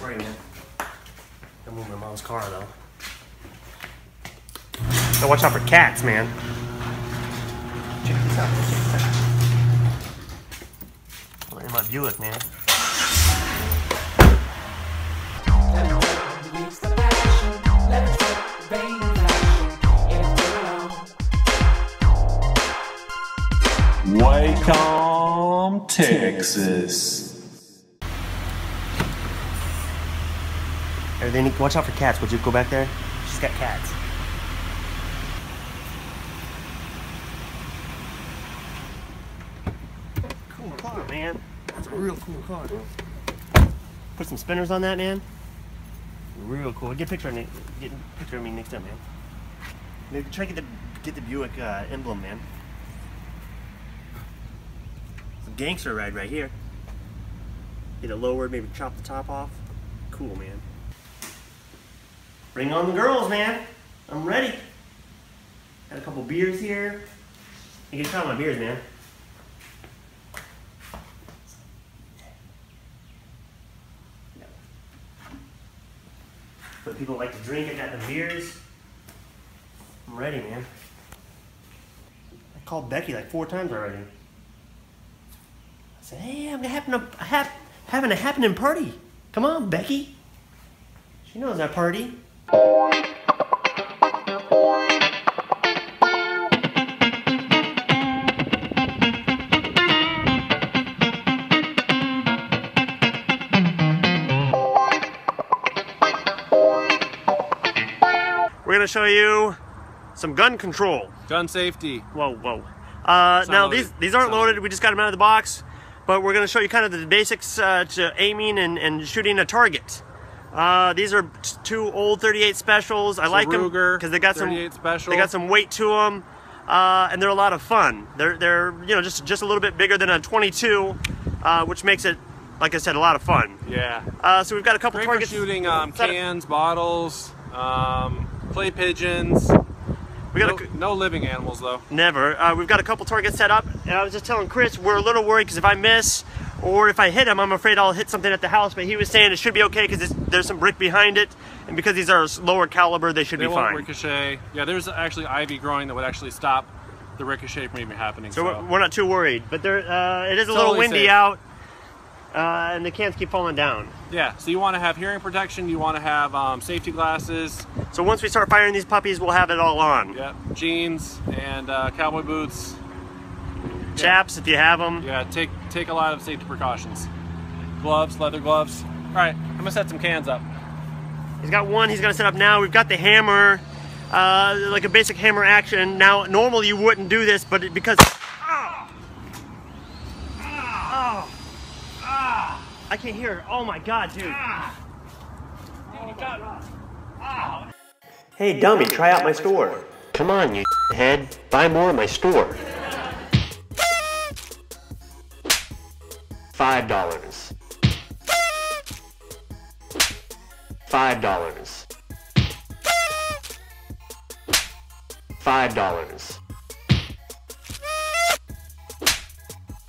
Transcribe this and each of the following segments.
I'm moving my mom's car, though. So watch out for cats, man. Check this out. Check this out. In my Buick, man. Wacom, Texas. Everything. Watch out for cats. Would you go back there? She's got cats. Cool car, man. That's a real cool car. Put some spinners on that, man. Real cool. Get a picture of me. Get a picture of me next time, man. Maybe try to get the get the Buick uh, emblem, man. Some gangster ride right here. Get it lowered, maybe chop the top off. Cool, man. Bring on the girls, man. I'm ready. Got a couple beers here. You can try my beers, man. But people like to drink, I got the beers. I'm ready, man. I called Becky like four times already. I said, hey, I'm having a, having a happening party. Come on, Becky. She knows that party. We're gonna show you some gun control. Gun safety. Whoa, whoa. Uh, now loaded. these these aren't loaded. loaded. We just got them out of the box, but we're gonna show you kind of the basics uh, to aiming and, and shooting a target. Uh, these are two old 38 specials. I like them because they got some special. they got some weight to them, uh, and they're a lot of fun. They're they're you know just just a little bit bigger than a 22, uh, which makes it like I said a lot of fun. Yeah. Uh, so we've got a couple Great targets. shooting um, cans, bottles, um, clay pigeons. We got No, a, no living animals though. Never. Uh, we've got a couple targets set up, and I was just telling Chris we're a little worried because if I miss or if I hit him, I'm afraid I'll hit something at the house. But he was saying it should be okay because there's some brick behind it, and because these are lower caliber, they should They be won't fine. ricochet. Yeah, there's actually ivy growing that would actually stop the ricochet from even happening. So So, we're, not too worried. But there, uh, it is a little Totally windy safe. out, uh, and the cans keep falling down. yeah, so you want to have hearing protection. You want to have um, safety glasses. So once we start firing these puppies, we'll have it all on. Yeah, jeans and uh, cowboy boots. Chaps, if you have them. Yeah, take take a lot of safety precautions. Gloves, leather gloves. All right, I'm gonna set some cans up. He's got one he's gonna set up now. We've got the hammer, uh, like a basic hammer action. Now, normally you wouldn't do this, but it, because. Oh! Oh! Ah! I can't hear it. Oh my god, dude. Hey, dummy, try out my store. Come on, you head. Buy more at my store. Five dollars. Five dollars. Five dollars.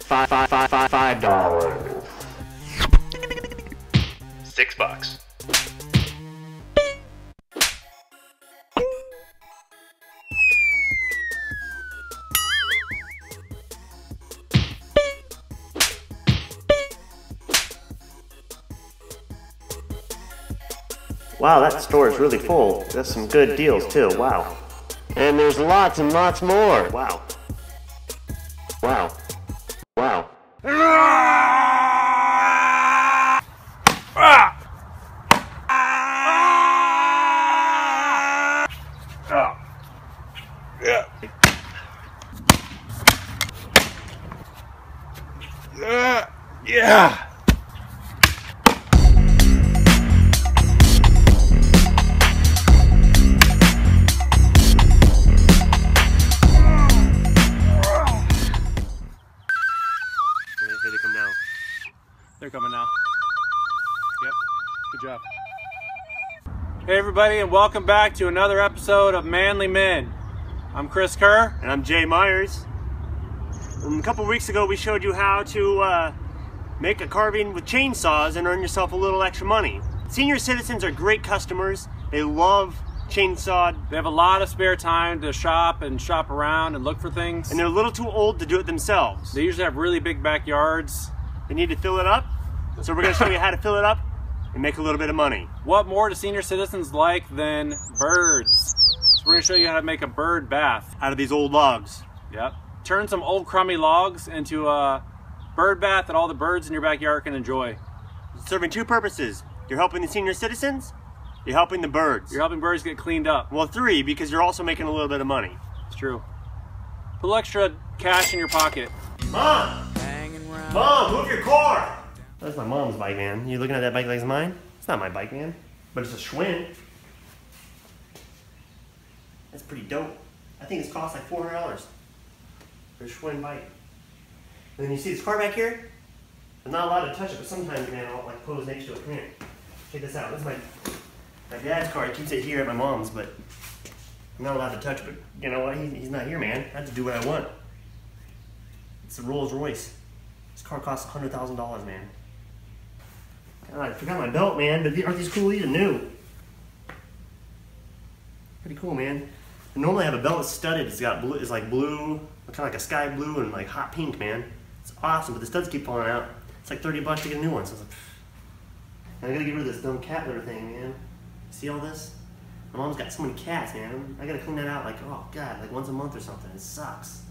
Five five five five five dollars. Six bucks. Wow, that store is really full. There's some good deals too. Wow. And there's lots and lots more. Wow. Wow. Wow. Yeah. Here everybody, and welcome back to another episode of Manly Men. I'm Chris Kerr. And I'm Jay Meyers. And a couple weeks ago, we showed you how to uh, make a carving with chainsaws and earn yourself a little extra money. Senior citizens are great customers. They love chainsawed, They have a lot of spare time to shop and shop around and look for things. and they're a little too old to do it themselves. They usually have really big backyards. They need to fill it up. So we're going to show you how to fill it up and make a little bit of money. What more do senior citizens like than birds? So we're gonna show you how to make a bird bath. Out of these old logs. Yep. Turn some old crummy logs into a bird bath that all the birds in your backyard can enjoy. Serving two purposes. You're helping the senior citizens, you're helping the birds. You're helping birds get cleaned up. Well, three, because you're also making a little bit of money. It's true. Put a little extra cash in your pocket. Mom! Hanging round. Mom, move your car! That's my mom's bike, man. You looking at that bike like it's mine? It's not my bike, man. But it's a Schwinn. That's pretty dope. I think it's cost like $400 for a Schwinn bike. And then you see this car back here? I'm not allowed to touch it, but sometimes, man, I'll like pose next to it. Come here. Check this out. This is my, my dad's car. He keeps it here at my mom's, but I'm not allowed to touch it. But you know what? He, he's not here, man. I have to do what I want. It's a Rolls Royce. This car costs hundred thousand dollars, man. God, I forgot my belt, man. But aren't these cool? These are new. Pretty cool, man. I normally I have a belt that's studded. It's got blue. It's like blue, kind of like a sky blue and like hot pink, man. It's awesome, but the studs keep falling out. It's like thirty bucks to get a new one. So I was like, I gotta get rid of this dumb cat litter thing, man. See all this? My mom's got so many cats, man. I gotta clean that out like, oh god, like once a month or something. It sucks.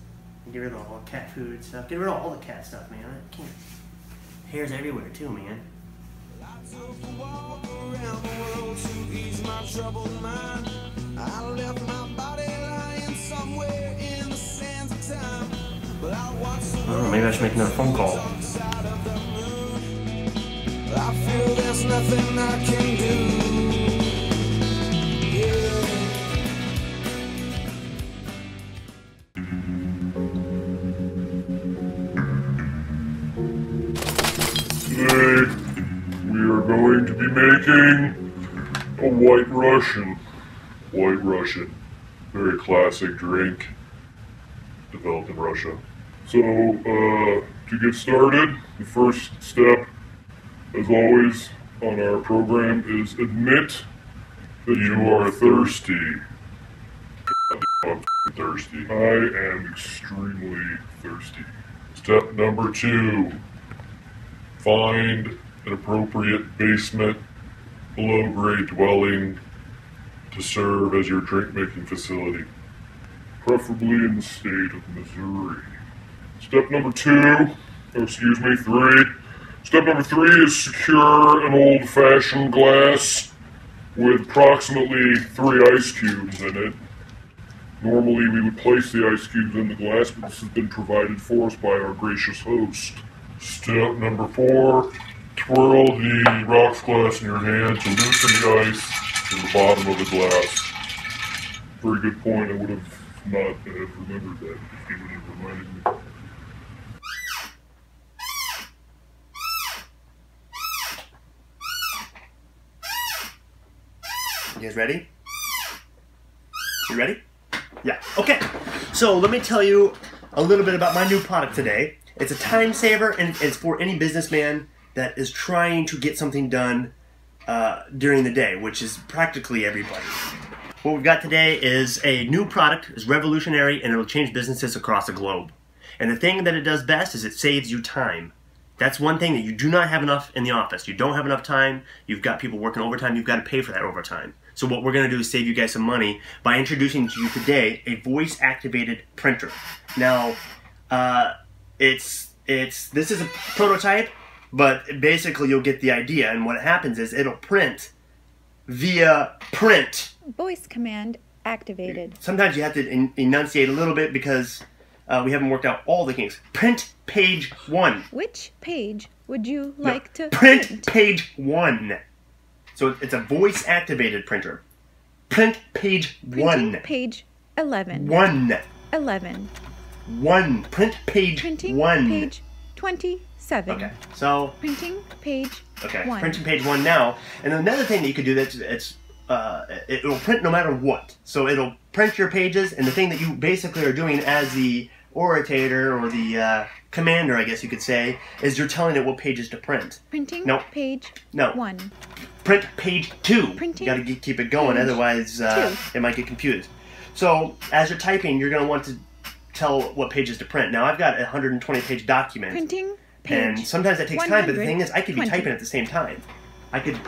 Get rid of all the cat food stuff. Get rid of all the cat stuff, man. I can't. Hairs everywhere too, man. I oh, maybe I should make another phone call. I feel there's nothing I can do. Going to be making a White Russian. White Russian. Very classic drink developed in Russia. So, uh, to get started, the first step, as always on our program, is admit that you are thirsty. I'm thirsty. I am extremely thirsty. Step number two find an appropriate basement below grade dwelling to serve as your drink making facility, preferably in the state of Missouri. Step number two, excuse me, three. Step number three is secure an old fashioned glass with approximately three ice cubes in it. Normally, we would place the ice cubes in the glass, but this has been provided for us by our gracious host. Step number four, twirl the rocks glass in your hand to loosen the ice in the bottom of the glass. Very good point. I would have not have remembered that if you would have reminded me. You guys ready? You ready? Yeah. Okay. So let me tell you a little bit about my new product today. It's a time saver and it's for any businessman that is trying to get something done uh, during the day, which is practically everybody. What we've got today is a new product, it's revolutionary, and it'll change businesses across the globe. And the thing that it does best is it saves you time. That's one thing that you do not have enough in the office. You don't have enough time. You've got people working overtime. You've got to pay for that overtime. So what we're going to do is save you guys some money by introducing to you today a voice-activated printer. Now, uh, it's it's this is a prototype, but basically you'll get the idea. And what happens is it'll print via print. Voice command activated. Sometimes you have to en- enunciate a little bit because uh, we haven't worked out all the kinks. Print page one. Which page would you No, like to print, print? page one. So it's a voice activated printer. Print page Printing one. page 11. One. 11. One. Print page Printing one. page 27. Okay. So Printing page okay, 1. printing page one now. And another thing that you could do that's it's uh, it- it'll print no matter what. So it'll print your pages, and the thing that you basically are doing as the orator or the uh, commander, I guess you could say, is you're telling it what pages to print. Printing No. page No. 1. Print page two. Printing You got to keep it going, otherwise uh, it might get confused. So as you're typing, you're going to want to tell what pages to print. Now I've got a 120 page document. Printing page and sometimes that takes time. But the thing is, I could be 120. typing at the same time. I could,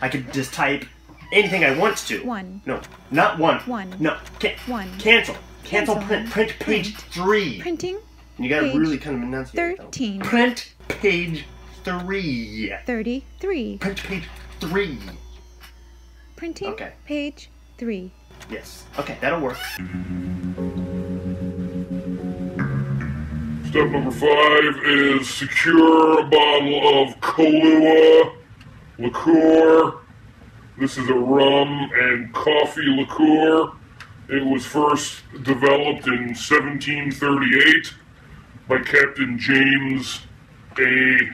I could just type anything I want to. One. No, not one. One. No, can- One. Cancel. Cancel. Cancel. Print. Print page three. Printing And you got to page really kind of enunciate. it, though. 13. Print page three. 33. Print page three. Printing Okay. page 3. Yes. Okay, that'll work. Mm-hmm. Step number five is secure a bottle of Kahlua liqueur. This is a rum and coffee liqueur. It was first developed in 1738 by Captain James A.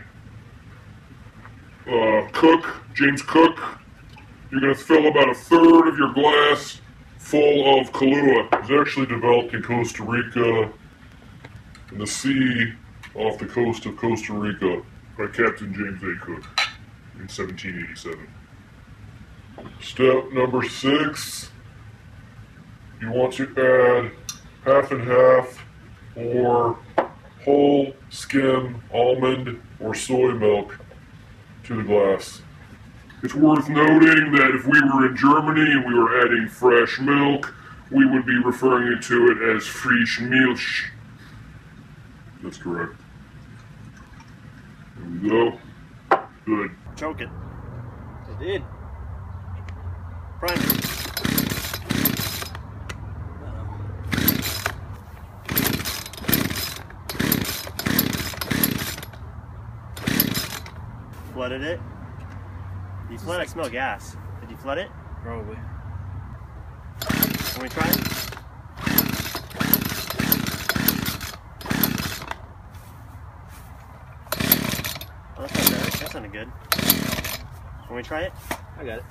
Uh, Cook, James Cook. You're going to fill about a third of your glass full of Kahlua. It was actually developed in Costa Rica in the sea off the coast of Costa Rica by Captain James A. Cook in 1787. Step number six you want to add half and half or whole skim almond or soy milk to the glass. It's worth noting that if we were in Germany and we were adding fresh milk, we would be referring to it as Frisch Milch. That's correct. There we go. Good. Choke it. I did. Prime it. Flooded it. Did you flood? I smell gas. Did you flood it? Probably. Can we try it? Oh, that's not bad. That sounded good. Can we try it? I got it.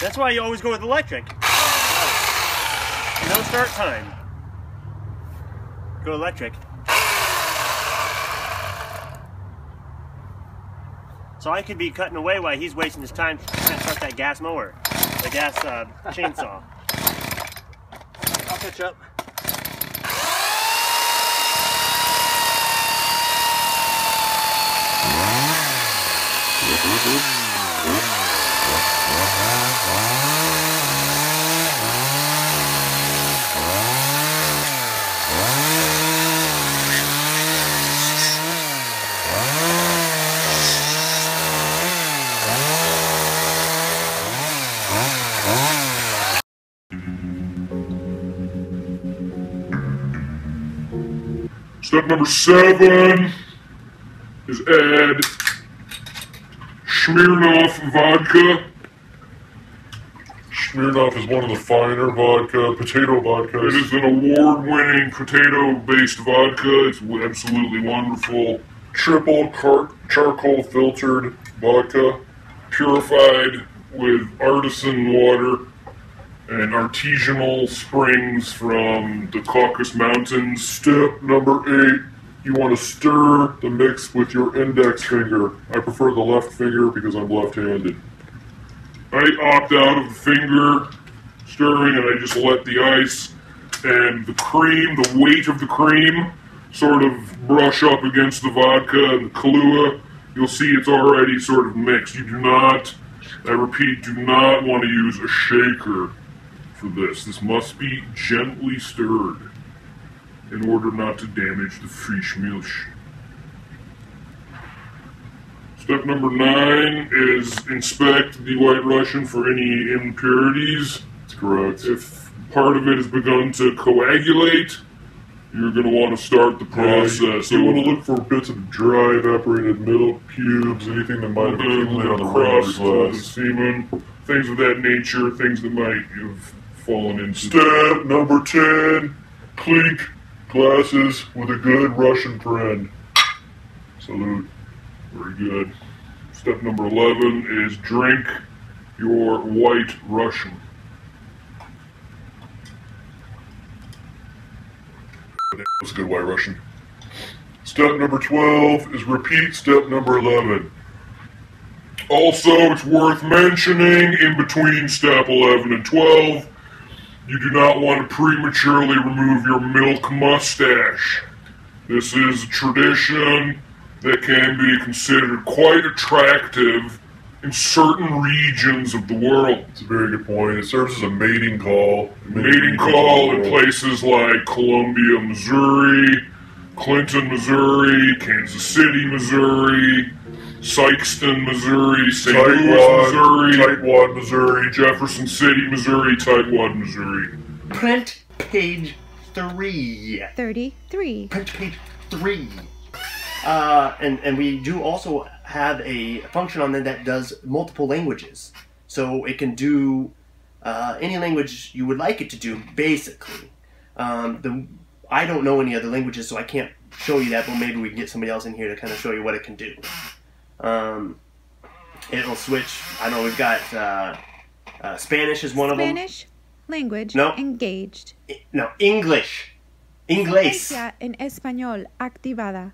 That's why you always go with electric. No start time. Go electric. So I could be cutting away while he's wasting his time trying to start that gas mower, the gas uh, chainsaw. I'll catch up. Step number seven is add Smirnoff vodka. Smirnoff is one of the finer vodka, potato vodka. It is an award-winning potato-based vodka. It's absolutely wonderful. Triple car- charcoal filtered vodka, purified with artisan water and artisanal springs from the Caucasus Mountains. Step number eight. You want to stir the mix with your index finger. I prefer the left finger because I'm left-handed. I opt out of the finger stirring and I just let the ice and the cream, the weight of the cream, sort of brush up against the vodka and the Kahlua. You'll see it's already sort of mixed. You do not, I repeat, do not want to use a shaker for this. This must be gently stirred in order not to damage the Frisch Milch. Step number nine is inspect the White Russian for any impurities. That's correct. If part of it has begun to coagulate, you're going to want to start the process. you want to look for bits of dry evaporated milk, pubes, anything that might have accumulated on the crust, the semen, things of that nature, things that might have fallen into. Step number 10 clink Glasses with a good Russian friend. Salute. Very good. Step number 11 is drink your white Russian. That's a good white Russian. Step number 12 is repeat step number 11. Also, it's worth mentioning in between step 11 and 12, you do not want to prematurely remove your milk mustache. This is a tradition that can be considered quite attractive in certain regions of the world. It's a very good point. It serves as a mating call. Mating call in places like Columbia, Missouri, Clinton, Missouri, Kansas City, Missouri, Sikeston, Missouri, St. Louis, Tightwad, Missouri, Tightwad, Missouri. Jefferson City, Missouri, Tightwad, Missouri. Print page three. 33. Print page three. Uh, and, and we do also have a function on there that does multiple languages. So it can do uh, any language you would like it to do, basically. Um, the, I don't know any other languages, so I can't show you that, but maybe we can get somebody else in here to kind of show you what it can do. Um, it'll switch. I know we've got uh, uh, Spanish is one of them. Spanish language No. engaged. No, English. Inglés. Presencia en español activada.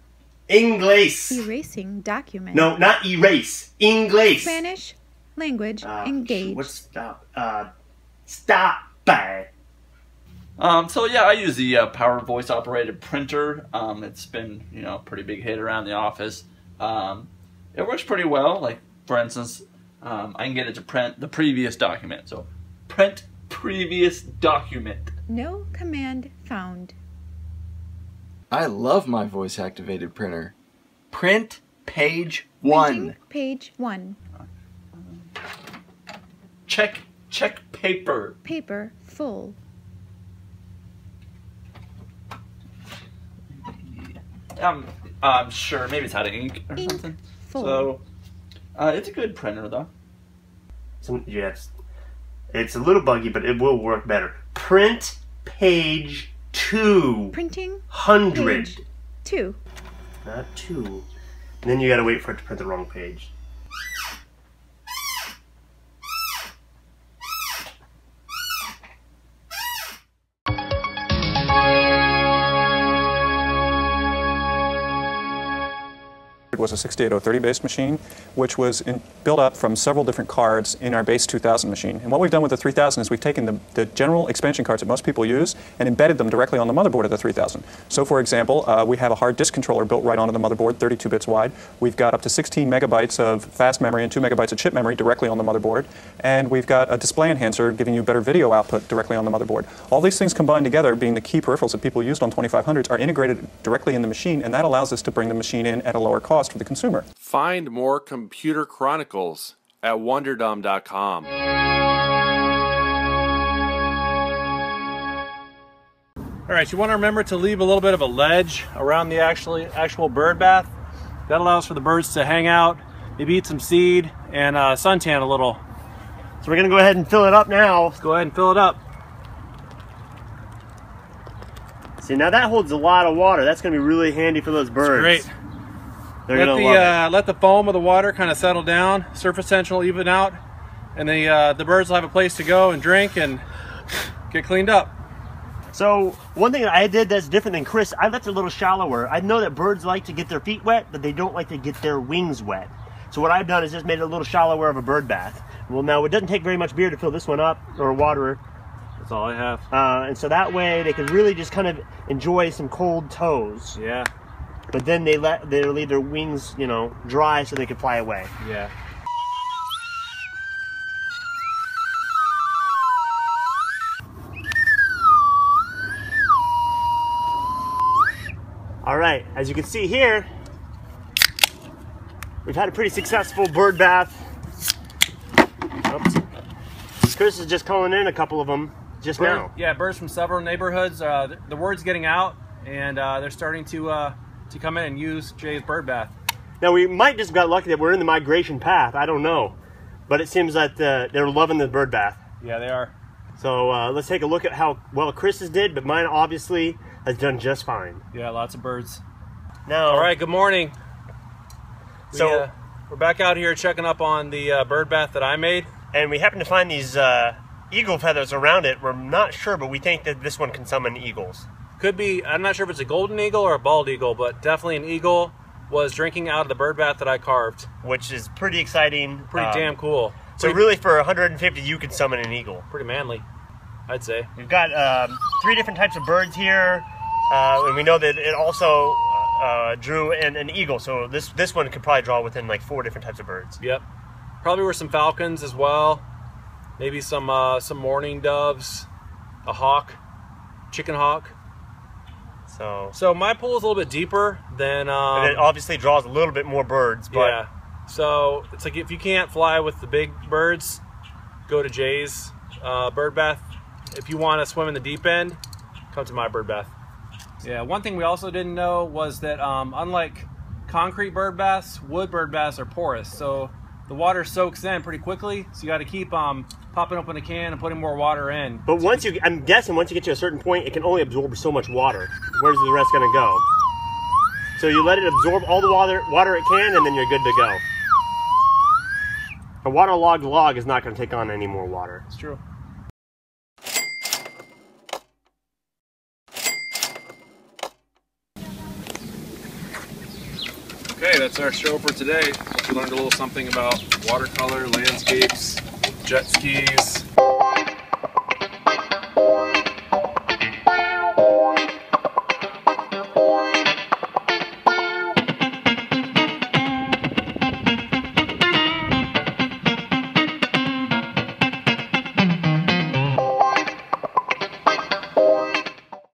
Inglés. Erasing document. No, not erase. Inglés. Spanish language Uh, engaged. What's stop? Uh, stop. it. Um, so yeah, I use the uh, Power Voice operated printer. Um, it's been you know a pretty big hit around the office. Um, it works pretty well. Like for instance, um, I can get it to print the previous document. So print previous document. No command found. I love my voice activated printer. Print page one. Printing page 1. Check check paper. Paper full. Um, I'm sure maybe it's out of ink or Ink something. Full. So uh, it's a good printer though. Some, yeah, it's, it's a little buggy, but it will work better. Print page two Printing hundred, page 2. not two. And then you gotta wait for it to print the wrong page. Was a 68030 based machine, which was in, built up from several different cards in our base 2000 machine. And what we've done with the 3000 is we've taken the, the general expansion cards that most people use and embedded them directly on the motherboard of the 3000. So, for example, uh, we have a hard disk controller built right onto the motherboard, 32 bits wide. We've got up to 16 megabytes of fast memory and 2 megabytes of chip memory directly on the motherboard. And we've got a display enhancer giving you better video output directly on the motherboard. All these things combined together, being the key peripherals that people used on 2500s, are integrated directly in the machine, and that allows us to bring the machine in at a lower cost for the consumer. Find more Computer Chronicles at wonderdumb.com. All right, you want to remember to leave a little bit of a ledge around the actually actual bird bath. That allows for the birds to hang out, maybe eat some seed, and uh, suntan a little. So we're gonna go ahead and fill it up now. Let's go ahead and fill it up. See, now that holds a lot of water. That's gonna be really handy for those birds. Great. They're let gonna the love it. uh, let the foam of the water kind of settle down, surface tension will even out, and the uh, the birds will have a place to go and drink and get cleaned up. So one thing that I did that's different than Chris, I left it a little shallower. I know that birds like to get their feet wet, but they don't like to get their wings wet. So what I've done is just made it a little shallower of a bird bath. Well, now it doesn't take very much beer to fill this one up, or water, That's all I have. uh, and so that way they can really just kind of enjoy some cold toes. Yeah, But then they let they leave their wings, you know, dry so they can fly away. yeah. All right, as you can see here, we've had a pretty successful bird bath. Oops. Chris is just calling in a couple of them just Bird- now. Yeah, birds from several neighborhoods. Uh, the, the word's getting out, and uh, they're starting to uh, to come in and use Jay's bird bath. Now we might just got lucky that we're in the migration path. I don't know, but it seems that uh, they're loving the bird bath. Yeah, they are. So uh, let's take a look at how well Chris's did, but mine obviously has done just fine. Yeah, lots of birds. Now, All right, good morning. We, So- uh, we're back out here checking up on the uh, bird bath that I made. and we happen to find these uh, eagle feathers around it. We're not sure, but we think that this one can summon eagles. Could be, I'm not sure if it's a golden eagle or a bald eagle, but definitely an eagle was drinking out of the bird bath that I carved. which is pretty exciting. Pretty Um, damn cool. So Pretty, really, for 150, you can summon an eagle. pretty manly, I'd say. We've got um, three different types of birds here, uh, and we know that it also uh, drew an, an eagle. So this this one could probably draw within like four different types of birds. Yep. Probably were some falcons as well. Maybe some uh, some mourning doves, a hawk, chicken hawk. So So my pool is a little bit deeper than. Um, and it obviously draws a little bit more birds, but yeah. So it's like if you can't fly with the big birds, go to Jay's uh, bird bath. If you want to swim in the deep end, come to my bird bath. Yeah. One thing we also didn't know was that um, unlike concrete bird baths, wood bird baths are porous. So the water soaks in pretty quickly. So you got to keep um, popping open a can and putting more water in. but once you, I'm guessing once you get to a certain point, it can only absorb so much water. Where's the rest going to go? So you let it absorb all the water water it can, and then you're good to go. A waterlogged log is not going to take on any more water. It's true. Okay, that's our show for today. Hope you learned a little something about watercolor, landscapes, jet skis,